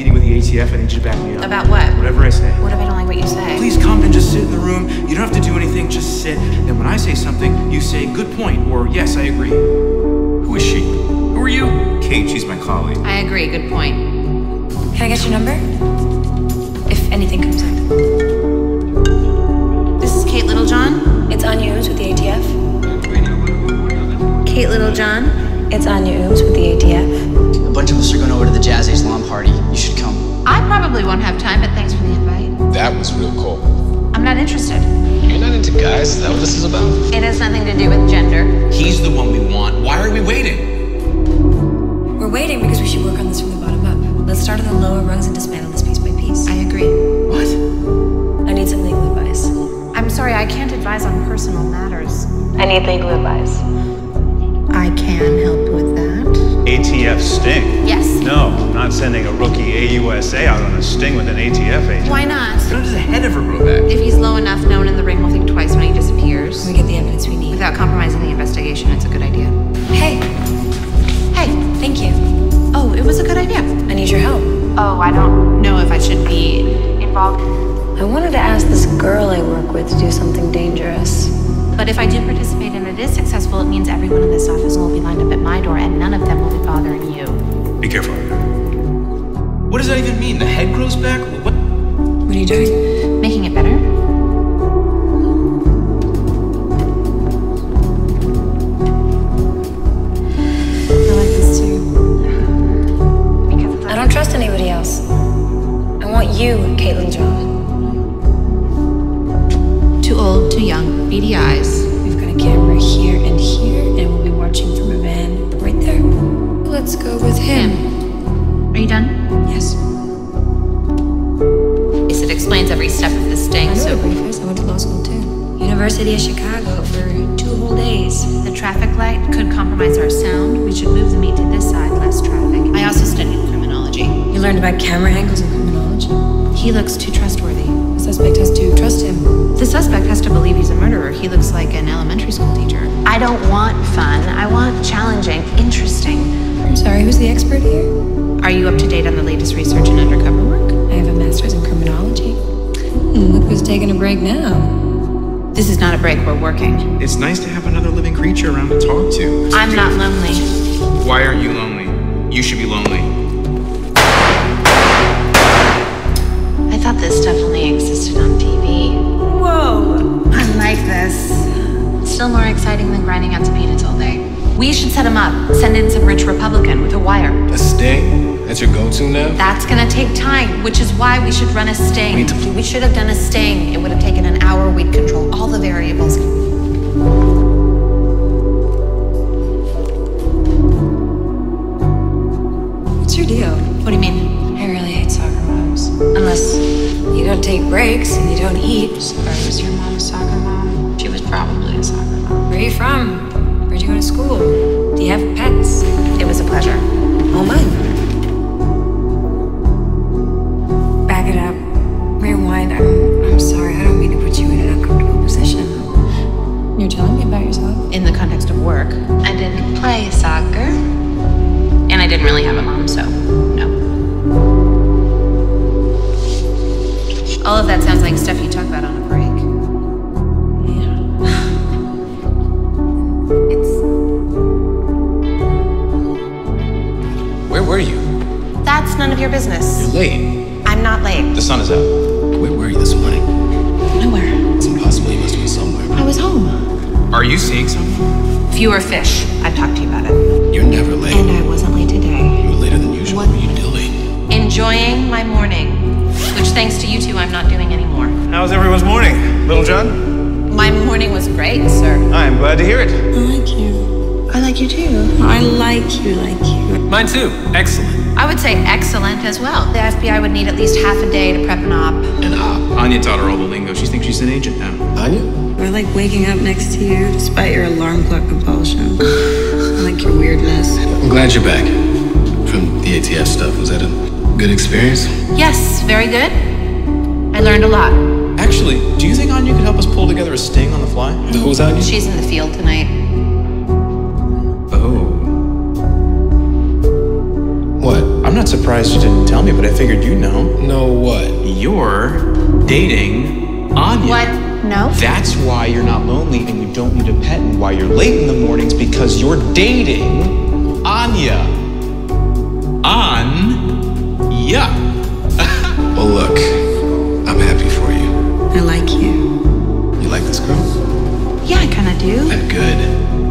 meeting with the ATF. I need you to back me up. About what? Whatever I say. What if I don't like what you say? Please come and just sit in the room. You don't have to do anything, just sit. Then when I say something, you say, good point, or yes, I agree. Who is she? Who are you? Kate, she's my colleague. I agree. Good point. Can I get your number? If anything comes up. This is Kate Littlejohn. It's Anya Ooms with the ATF. Kate Littlejohn. It's Anya Ooms with the ATF. A bunch of us are going over to the Jazz Age lawn party. You should come. I probably won't have time, but thanks for the invite. That was real cool. I'm not interested. You're not into guys? Is that what this is about? It has nothing to do with gender. He's the one we want. Why are we waiting? We're waiting because we should work on this from the bottom up. Let's start on the lower rungs and dismantle this piece by piece. I agree. What? I need some legal advice. I'm sorry, I can't advise on personal matters. I need legal advice. I can help with that. ATF sting? Yes. No, I'm not sending a rookie AUSA out on a sting with an ATF agent. Why not? How does the head ever grow back? If he's low enough, no one in the ring will think twice when he disappears. We get the evidence we need. Without compromising the investigation, it's a good idea. Hey, Hey, thank you. oh, it was a good idea. I need your help. Oh, I don't know if I should be involved. I wanted to ask this girl I work with to do something dangerous. But if I do participate and it is successful, it means everyone in this office will be lined up at my door and none of them will be bothering you. Be careful. What does that even mean? The head grows back? What? What are you doing? Making it better? I like this too. Because it's I don't trust anybody else. I want you, Kate Littlejohn. too old, too young, beady eyes. We've got a camera here and here, and we'll be watching from a van right there. Let's go with him. Are you done? Yes. Yes, it explains every step of the sting, I so. I went to law school too. University of Chicago for two whole days. the traffic light could compromise our sound. We should move the meet to this side, less traffic. I also studied criminology. You learned about camera angles and criminology. He looks too trustworthy. The suspect has to trust him. The suspect has to believe he's a murderer. He looks like an elementary school teacher. I don't want fun. I want challenging, interesting. I'm sorry, who's the expert here? Are you up to date on the latest research and undercover work? I have a master's in criminology. Hmm, look who's taking a break now. This is not a break, we're working. It's nice to have another living creature around to talk to. I'm not lonely. Why aren't you lonely? You should be lonely. Exciting than grinding out subpoenas all day. We should set him up. Send in some rich Republican with a wire. A sting? That's your go-to now? That's gonna take time, which is why we should run a sting. We need to- We should have done a sting. It would have taken an hour. We'd control all the variables. What's your deal? What do you mean? I really hate soccer moms. Unless you don't take breaks and you don't eat. Sorry, was your mom a soccer mom? She was probably a soccer mom. Where are you from? Where'd you go to school? Do you have pets? It was a pleasure. Oh, mine. Back it up. Rewind. I'm, I'm sorry. I don't mean to put you in an uncomfortable position. You're telling me about yourself? In the context of work. I didn't play soccer. And I didn't really have a mom, so no. All of that sounds like stuff you talk about on that's none of your business. You're late. I'm not late. The sun is out. Where were you this morning? Nowhere. It's impossible. You must have been somewhere. I was home. Are you seeing someone? Fewer fish. I'd talk to you about it. You're never late. And I wasn't late today. You were later than usual. What? Were you dilly? Enjoying my morning, which thanks to you two, I'm not doing anymore. How's everyone's morning? Littlejohn? My morning was great, sir. I'm glad to hear it. I like you. I like you too. I like you, like you. Mine too. Excellent. I would say excellent as well. The FBI would need at least half a day to prep an op. And op. Anya taught her all the lingo. She thinks she's an agent now. Anya? I like waking up next to you despite your alarm clock compulsion. I like your weirdness. I'm glad you're back. From the ATF stuff, was that a good experience? Yes, very good. I learned a lot. Actually, do you think Anya could help us pull together a sting on the fly? Who's Anya? She's in the field tonight. I'm not surprised you didn't tell me, but I figured you'd know. Know what? You're dating Anya. What? No? That's why you're not lonely and you don't need a pet and why you're late in the mornings because you're dating Anya. On. Yeah. Well, look, I'm happy for you. I like you. You like this girl? Yeah, I kinda do. That good.